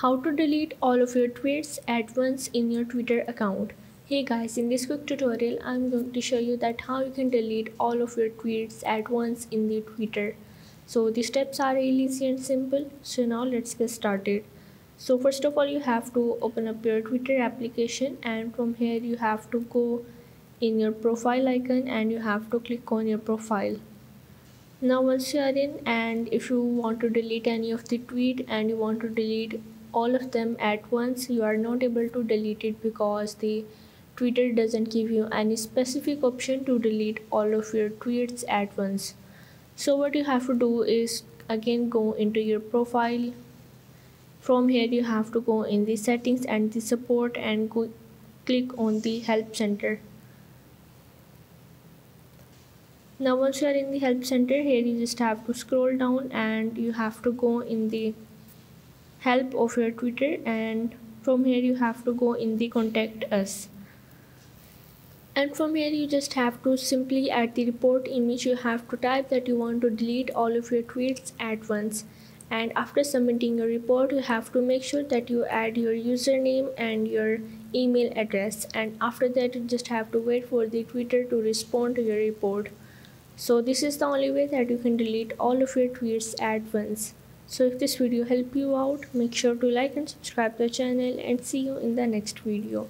how to delete all of your tweets at once in your twitter account. Hey guys in this quick tutorial i'm going to show you that how you can delete all of your tweets at once in the twitter. So the steps are really easy and simple. So now let's get started. So first of all you have to open up your twitter application and from here you have to go in your profile icon and you have to click on your profile. Now once you are in and if you want to delete any of the tweet and you want to delete all of them at once you are not able to delete it because the Twitter doesn't give you any specific option to delete all of your tweets at once. So what you have to do is again go into your profile. From here you have to go in the settings and the support and go click on the help center. Now once you are in the help center here you just have to scroll down and you have to go in the help of your twitter and from here you have to go in the contact us. And from here you just have to simply add the report in which you have to type that you want to delete all of your tweets at once. And after submitting your report you have to make sure that you add your username and your email address. And after that you just have to wait for the twitter to respond to your report. So this is the only way that you can delete all of your tweets at once so if this video helped you out, make sure to like and subscribe the channel and see you in the next video.